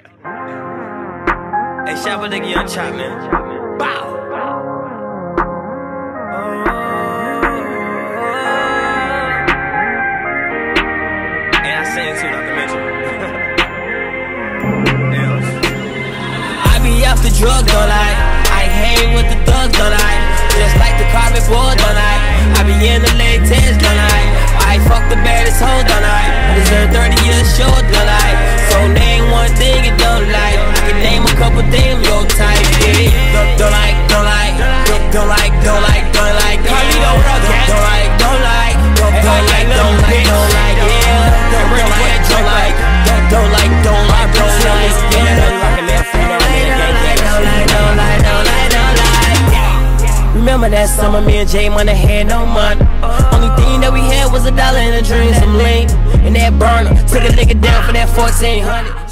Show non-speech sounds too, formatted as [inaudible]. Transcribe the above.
hey, shout out nigga Young Chop, man. Bow. Oh. To [laughs] off the drug, don't I? I hang with the thugs, don't I? Just like the carpet board, don't I? I be in the latex, don't I? I fuck the baddest hoe, don't I? I deserve 30 years short, don't I? Remember that summer, me and Jay Money had no money. Only thing that we had was a dollar and a dream, some lean, and that burner. Took a nigga down for that 1400.